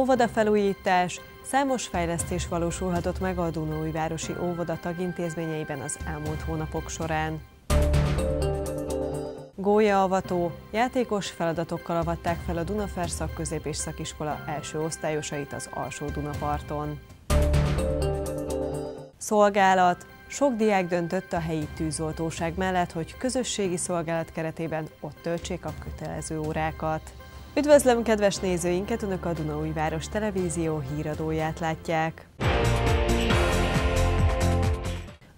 Óvoda felújítás, számos fejlesztés valósulhatott meg a Városi Óvoda tagintézményeiben az elmúlt hónapok során. Gólyaavató, játékos feladatokkal avatták fel a Dunafer szakközép és szakiskola első osztályosait az alsó Dunaparton. Szolgálat, sok diák döntött a helyi tűzoltóság mellett, hogy közösségi szolgálat keretében ott töltsék a kötelező órákat. Üdvözlöm kedves nézőinket, Önök a Dunaújváros Televízió híradóját látják.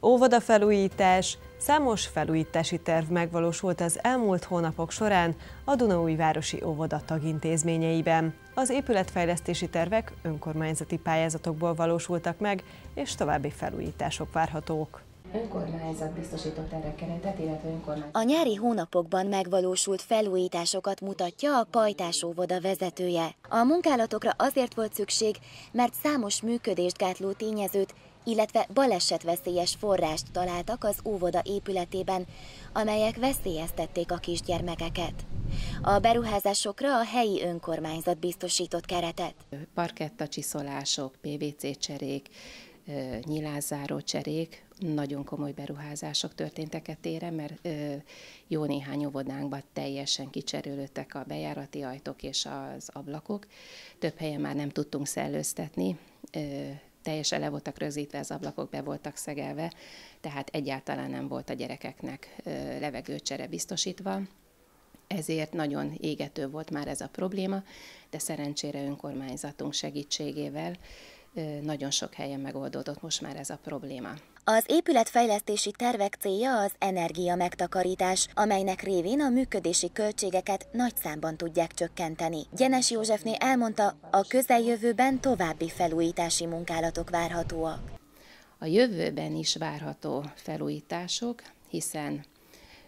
Óvoda felújítás, Számos felújítási terv megvalósult az elmúlt hónapok során a Dunaújvárosi Óvoda tagintézményeiben. Az épületfejlesztési tervek önkormányzati pályázatokból valósultak meg, és további felújítások várhatók önkormányzat biztosított erre keretet, illetve önkormányzat. A nyári hónapokban megvalósult felújításokat mutatja a Pajtás óvoda vezetője. A munkálatokra azért volt szükség, mert számos működést gátló tényezőt illetve balesetveszélyes forrást találtak az óvoda épületében, amelyek veszélyeztették a kisgyermekeket. A beruházásokra a helyi önkormányzat biztosított keretet. Parketta csiszolások, PVC cserék, nyilázáró cserék, nagyon komoly beruházások történtek e téren, mert jó néhány óvodánkban teljesen kicserélődtek a bejárati ajtók és az ablakok. Több helyen már nem tudtunk szellőztetni, teljesen le voltak rögzítve, az ablakok be voltak szegelve, tehát egyáltalán nem volt a gyerekeknek levegőcsere biztosítva. Ezért nagyon égető volt már ez a probléma, de szerencsére önkormányzatunk segítségével nagyon sok helyen megoldódott most már ez a probléma. Az épületfejlesztési tervek célja az energia megtakarítás, amelynek révén a működési költségeket nagy számban tudják csökkenteni. Gyenes Józsefné elmondta, a közeljövőben további felújítási munkálatok várhatóak. A jövőben is várható felújítások, hiszen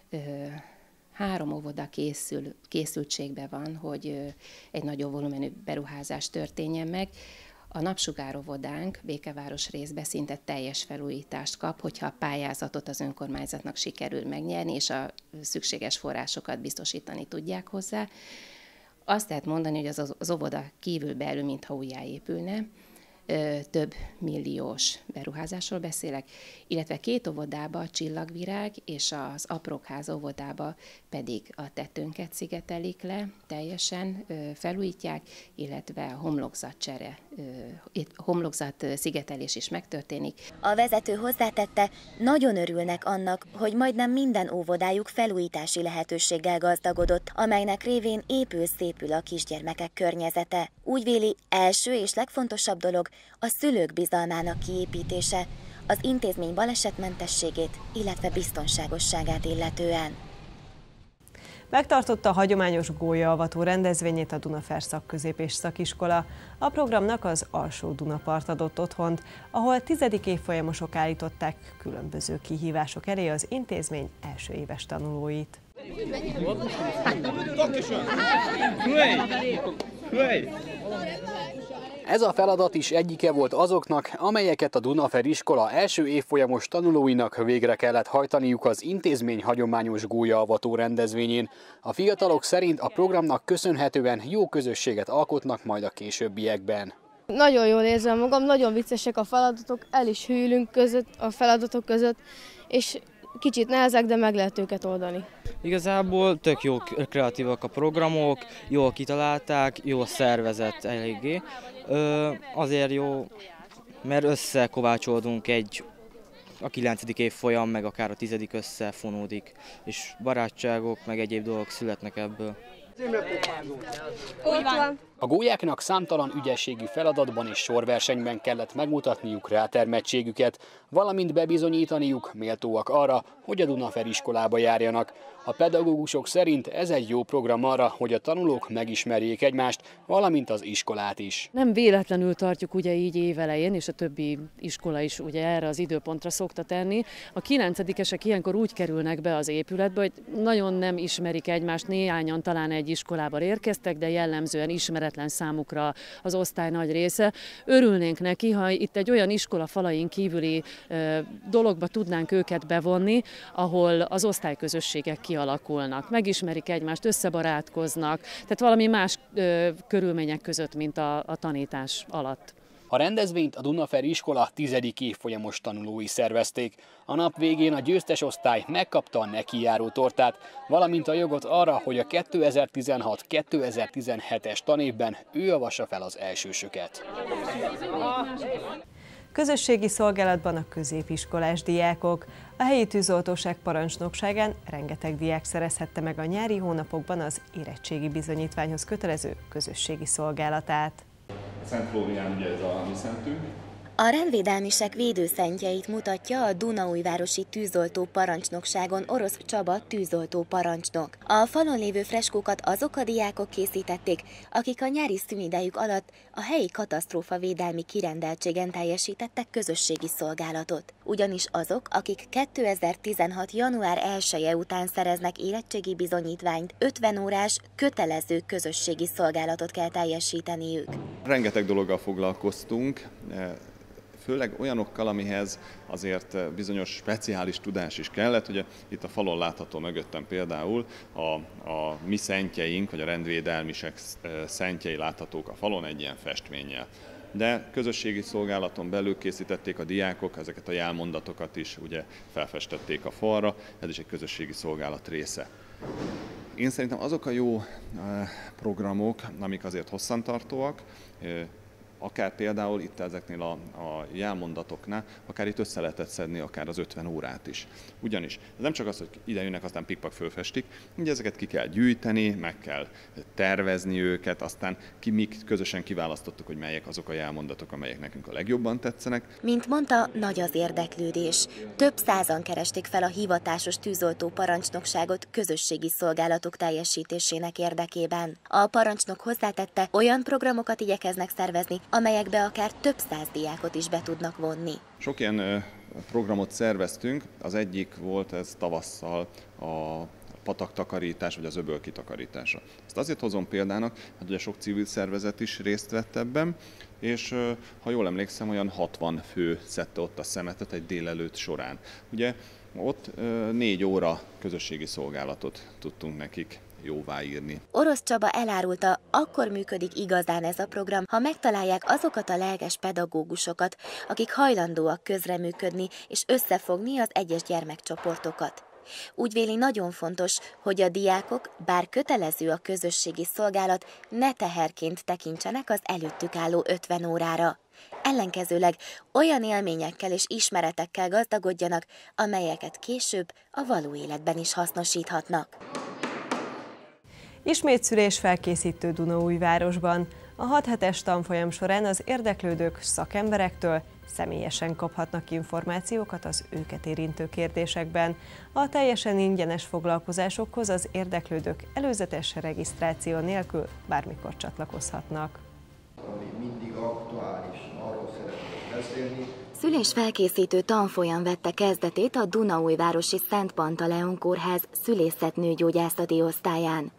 ö, három óvoda készül, készültségben van, hogy ö, egy nagyobb volumenű beruházás történjen meg, a napsugárovodánk Békeváros részbe szinte teljes felújítást kap, hogyha a pályázatot az önkormányzatnak sikerül megnyerni, és a szükséges forrásokat biztosítani tudják hozzá. Azt lehet mondani, hogy az, az óvoda kívül-belül, mintha újjáépülne, több milliós beruházásról beszélek, illetve két óvodába a csillagvirág és az aprókház óvodába pedig a tetőnket szigetelik le, teljesen felújítják, illetve a homlokzat csere, homlokzat szigetelés is megtörténik. A vezető hozzátette, nagyon örülnek annak, hogy majdnem minden óvodájuk felújítási lehetőséggel gazdagodott, amelynek révén épül-szépül a kisgyermekek környezete. Úgy véli, első és legfontosabb dolog a szülők bizalmának kiépítése, az intézmény balesetmentességét, illetve biztonságosságát illetően. Megtartotta a hagyományos gólyaavató rendezvényét a Dunafer szakközép és szakiskola. A programnak az alsó Dunapart adott otthont, ahol tizedik évfolyamosok állították különböző kihívások elé az intézmény első éves tanulóit. Ez a feladat is egyike volt azoknak, amelyeket a Dunafer iskola első évfolyamos tanulóinak végre kellett hajtaniuk az intézmény hagyományos gólyaavató rendezvényén. A fiatalok szerint a programnak köszönhetően jó közösséget alkotnak majd a későbbiekben. Nagyon jól érzem magam, nagyon viccesek a feladatok, el is hűlünk között, a feladatok között, és kicsit nehezek, de meg lehet őket oldani. Igazából tök jó kreatívak a programok, jól kitalálták, jó szervezet eléggé. Ö, azért jó, mert összekovácsolódunk egy a 9. év folyam, meg akár a 10. összefonódik, és barátságok, meg egyéb dolgok születnek ebből. Úgy van. A gólyáknak számtalan ügyességű feladatban és sorversenyben kellett megmutatniuk rátermettségüket, valamint bebizonyítaniuk méltóak arra, hogy a Dunafer iskolába járjanak. A pedagógusok szerint ez egy jó program arra, hogy a tanulók megismerjék egymást, valamint az iskolát is. Nem véletlenül tartjuk ugye így évelején, és a többi iskola is ugye erre az időpontra szokta tenni. A kilencedikesek ilyenkor úgy kerülnek be az épületbe, hogy nagyon nem ismerik egymást, néhányan talán egy iskolába érkeztek, de jellemzően ismeret ismeretlen számukra az osztály nagy része. Örülnénk neki, ha itt egy olyan iskola falain kívüli dologba tudnánk őket bevonni, ahol az osztályközösségek kialakulnak, megismerik egymást, összebarátkoznak, tehát valami más körülmények között, mint a, a tanítás alatt. A rendezvényt a Dunaferi iskola tizedik évfolyamos tanulói szervezték. A nap végén a győztes osztály megkapta a nekijáró tortát, valamint a jogot arra, hogy a 2016-2017-es tanévben ő avassa fel az elsősöket. Közösségi szolgálatban a középiskolás diákok. A helyi tűzoltóság parancsnokságán rengeteg diák szerezhette meg a nyári hónapokban az érettségi bizonyítványhoz kötelező közösségi szolgálatát. Szent Flórián ugye ez a mi szentünk, a rendvédelmisek védőszentjeit mutatja a Dunaújvárosi tűzoltó parancsnokságon orosz Csaba tűzoltó parancsnok. A falon lévő freskókat azok a diákok készítették, akik a nyári szünidejük alatt a helyi katasztrófa védelmi kirendeltségen teljesítettek közösségi szolgálatot. Ugyanis azok, akik 2016. január 1 -e után szereznek érettségi bizonyítványt, 50 órás kötelező közösségi szolgálatot kell teljesíteniük. Rengeteg dologgal foglalkoztunk, főleg olyanokkal, amihez azért bizonyos speciális tudás is kellett. Ugye itt a falon látható mögöttem például a, a mi szentjeink, vagy a rendvédelmisek szentjei láthatók a falon egy ilyen festménnyel de közösségi szolgálaton belül készítették a diákok, ezeket a jelmondatokat is ugye felfestették a falra, ez is egy közösségi szolgálat része. Én szerintem azok a jó programok, amik azért hosszantartóak, akár például itt ezeknél a, a jelmondatoknál, akár itt össze lehetett szedni akár az 50 órát is. Ugyanis ez nem csak az, hogy ide jönnek, aztán pikpak fölfestik, ugye ezeket ki kell gyűjteni, meg kell tervezni őket, aztán ki mik közösen kiválasztottuk, hogy melyek azok a jelmondatok, amelyek nekünk a legjobban tetszenek. Mint mondta, nagy az érdeklődés. Több százan keresték fel a hivatásos tűzoltó parancsnokságot közösségi szolgálatok teljesítésének érdekében. A parancsnok hozzátette, olyan programokat igyekeznek szervezni, amelyekbe akár több száz diákot is be tudnak vonni. Sok ilyen programot szerveztünk, az egyik volt ez tavasszal a patak takarítás, vagy az öböl kitakarítása. Ezt azért hozom példának, hogy ugye sok civil szervezet is részt vett ebben, és ha jól emlékszem, olyan 60 fő szedte ott a szemetet egy délelőtt során. Ugye ott négy óra közösségi szolgálatot tudtunk nekik jóváírni. Orosz Csaba elárulta, akkor működik igazán ez a program, ha megtalálják azokat a lelkes pedagógusokat, akik hajlandóak közreműködni és összefogni az egyes gyermekcsoportokat. Úgy véli nagyon fontos, hogy a diákok, bár kötelező a közösségi szolgálat, ne teherként tekintsenek az előttük álló 50 órára. Ellenkezőleg olyan élményekkel és ismeretekkel gazdagodjanak, amelyeket később a való életben is hasznosíthatnak. Ismét szülés felkészítő Dunaújvárosban. A 6 hetes tanfolyam során az érdeklődők szakemberektől személyesen kaphatnak információkat az őket érintő kérdésekben. A teljesen ingyenes foglalkozásokhoz az érdeklődők előzetes regisztráció nélkül bármikor csatlakozhatnak. Ami mindig aktuális, arról szeretnék beszélni, Szülés felkészítő tanfolyam vette kezdetét a Dunaújvárosi Szent Pantaleon Kórház szülészetnőgyógyászati osztályán.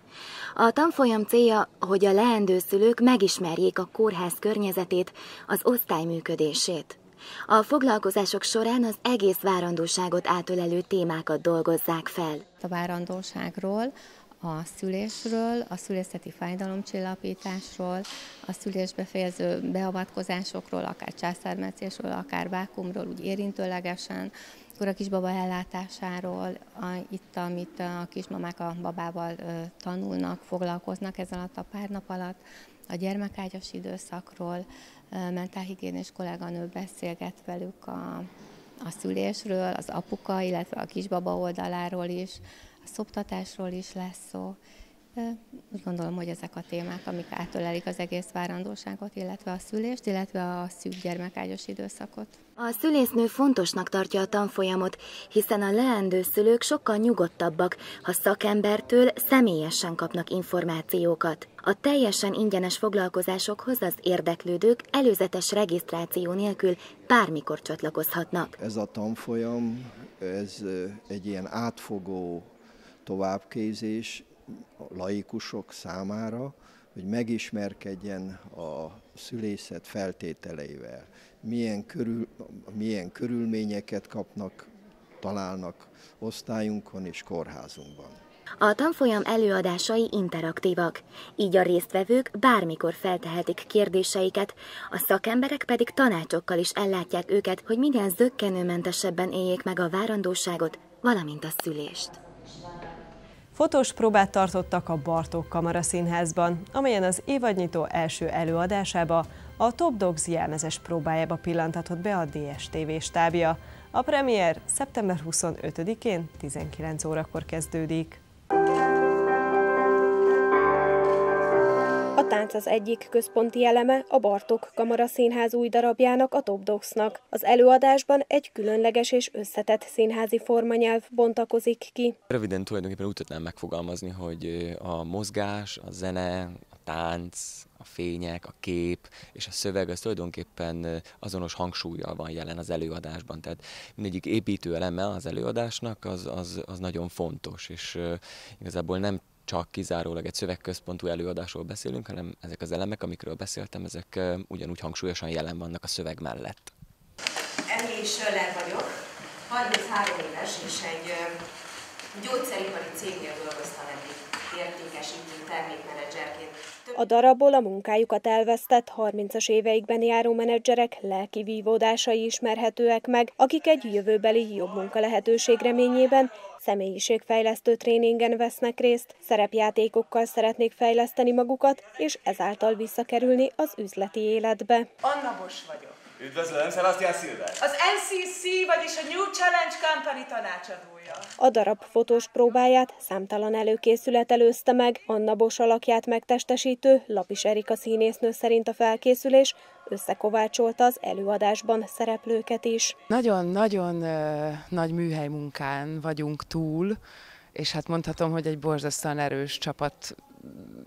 A tanfolyam célja, hogy a leendő szülők megismerjék a kórház környezetét, az osztály működését. A foglalkozások során az egész várandóságot átölelő témákat dolgozzák fel. A várandóságról, a szülésről, a szülészeti fájdalomcsillapításról, a szülésbe fejező beavatkozásokról, akár császármetszésről, akár vákumról, úgy érintőlegesen, akkor a kisbaba ellátásáról, a, itt, amit a kismamák a babával ö, tanulnak, foglalkoznak ezen a pár nap alatt, a gyermekágyas időszakról, ö, mentálhigiénés kolléganő beszélget velük a, a szülésről, az apuka, illetve a kisbaba oldaláról is, a szoptatásról is lesz szó. Úgy gondolom, hogy ezek a témák, amik átölelik az egész várandóságot, illetve a szülést, illetve a szűk gyermekágyos időszakot. A szülésznő fontosnak tartja a tanfolyamot, hiszen a leendő szülők sokkal nyugodtabbak, ha szakembertől személyesen kapnak információkat. A teljesen ingyenes foglalkozásokhoz az érdeklődők előzetes regisztráció nélkül bármikor csatlakozhatnak. Ez a tanfolyam, ez egy ilyen átfogó továbbképzés laikusok számára, hogy megismerkedjen a szülészet feltételeivel, milyen, körül, milyen körülményeket kapnak, találnak osztályunkon és kórházunkban. A tanfolyam előadásai interaktívak, így a résztvevők bármikor feltehetik kérdéseiket, a szakemberek pedig tanácsokkal is ellátják őket, hogy minél zöggenőmentesebben éljék meg a várandóságot, valamint a szülést. Fotós próbát tartottak a Bartók Kamara Színházban, amelyen az évadnyitó első előadásába a Top Dogs jelmezes próbájába pillantatott be a DSTV stábja. A premier szeptember 25-én 19 órakor kezdődik. A tánc az egyik központi eleme a Bartok Kamara Színház új darabjának, a Top Dogsnak. Az előadásban egy különleges és összetett színházi formanyelv bontakozik ki. Röviden tulajdonképpen úgy tudnám megfogalmazni, hogy a mozgás, a zene, a tánc, a fények, a kép és a szöveg az tulajdonképpen azonos hangsúlyjal van jelen az előadásban. Tehát mindegyik építő eleme az előadásnak az, az, az nagyon fontos, és igazából nem csak kizárólag egy szövegközpontú előadásról beszélünk, hanem ezek az elemek, amikről beszéltem, ezek ugyanúgy hangsúlyosan jelen vannak a szöveg mellett. Emily Söller vagyok, 33 éves, és egy gyógyszeripari cégnél dolgoztam eddig értékesítő termékmenedzserként. A darabból a munkájukat elvesztett 30-as éveikben járó menedzserek lelki vívódásai ismerhetőek meg, akik egy jövőbeli jobb munka lehetőség reményében személyiségfejlesztő tréningen vesznek részt, szerepjátékokkal szeretnék fejleszteni magukat, és ezáltal visszakerülni az üzleti életbe. Anna Bos vagyok. Üdvözlöm, Sebastian Silver! Az NCC, vagyis a New Challenge Company tanácsadója. A darab fotós próbáját számtalan előkészület előzte meg. Anna Bos alakját megtestesítő Lapis Erika színésznő szerint a felkészülés összekovácsolta az előadásban szereplőket is. Nagyon-nagyon uh, nagy műhely munkán vagyunk túl, és hát mondhatom, hogy egy borzasztóan erős csapat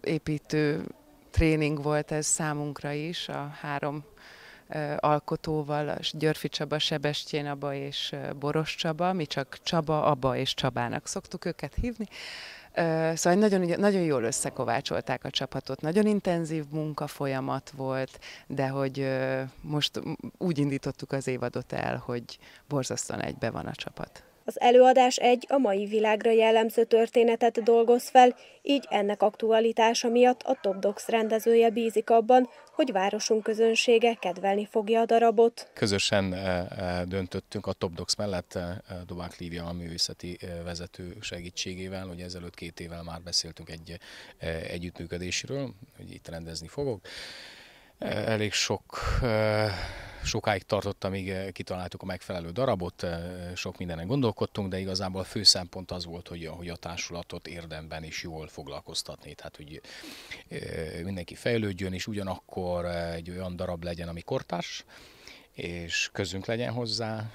építő tréning volt ez számunkra is, a három alkotóval, Györfi Csaba, Sebestyén Aba és Boros Csaba, mi csak Csaba, Aba és Csabának szoktuk őket hívni. Szóval nagyon, nagyon jól összekovácsolták a csapatot, nagyon intenzív munka folyamat volt, de hogy most úgy indítottuk az évadot el, hogy borzasztóan egybe van a csapat. Az előadás egy a mai világra jellemző történetet dolgoz fel, így ennek aktualitása miatt a Top Dogs rendezője bízik abban, hogy városunk közönsége kedvelni fogja a darabot. Közösen eh, eh, döntöttünk a Top Dogs mellett eh, Dobák Lívia a művészeti vezető segítségével, hogy ezelőtt két évvel már beszéltünk egy együttműködésről, hogy itt rendezni fogok. Elég sok sokáig tartott, amíg kitaláltuk a megfelelő darabot, sok mindenen gondolkodtunk, de igazából a fő szempont az volt, hogy, hogy a társulatot érdemben is jól foglalkoztatni, tehát hogy mindenki fejlődjön, és ugyanakkor egy olyan darab legyen, ami kortárs, és közünk legyen hozzá,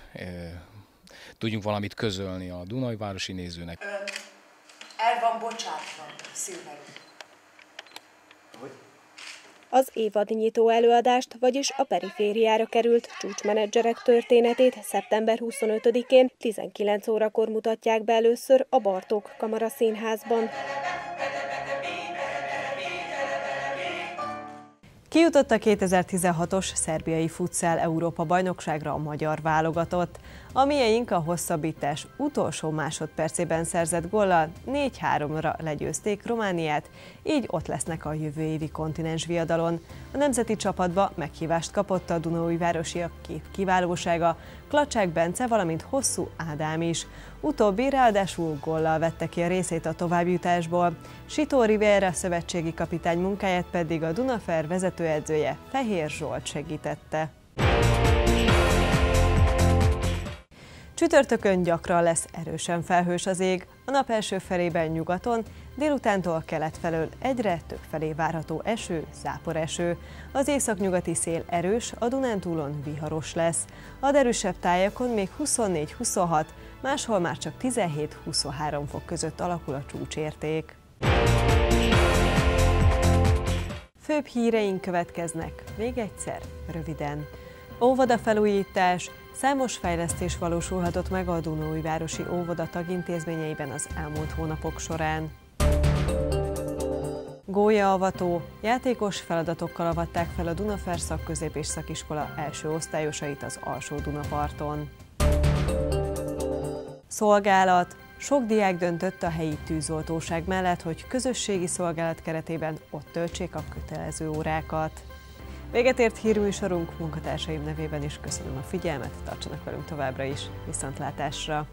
tudjunk valamit közölni a Dunajvárosi nézőnek. Ön el van bocsátva, Szilver az évadnyitó előadást, vagyis a perifériára került csúcsmenedzserek történetét szeptember 25-én 19 órakor mutatják be először a Bartók Kamara Színházban. Kijutott a 2016-os szerbiai futszál Európa bajnokságra a magyar válogatott. A mieink a hosszabbítás utolsó másodpercében szerzett gollal 4-3-ra legyőzték Romániát, így ott lesznek a jövő évi kontinens viadalon. A nemzeti csapatba meghívást kapott a Dunaúj városiak két kiválósága, Klacsák Bence, valamint Hosszú Ádám is. Utóbbi ráadásul gollal vette ki a részét a továbbjutásból. Sitó Rivera szövetségi kapitány munkáját pedig a Dunafer vezetőedzője Fehér Zsolt segítette. Csütörtökön gyakran lesz erősen felhős az ég, a nap első felében nyugaton, délutántól kelet felől egyre több felé várható eső, záporeső. Az északnyugati szél erős, a Dunántúlon viharos lesz. A derűsebb tájakon még 24-26, máshol már csak 17-23 fok között alakul a csúcsérték. Főbb híreink következnek, még egyszer, röviden. Óvoda felújítás, Számos fejlesztés valósulhatott meg a Dunói-városi óvoda tagintézményeiben az elmúlt hónapok során. Gólyaavató, játékos feladatokkal avatták fel a Dunafer szakközép és szakiskola első osztályosait az alsó Dunaparton. Szolgálat. Sok diák döntött a helyi tűzoltóság mellett, hogy közösségi szolgálat keretében ott töltsék a kötelező órákat. Véget ért hírműsorunk, munkatársaim nevében is köszönöm a figyelmet, tartsanak velünk továbbra is, viszontlátásra!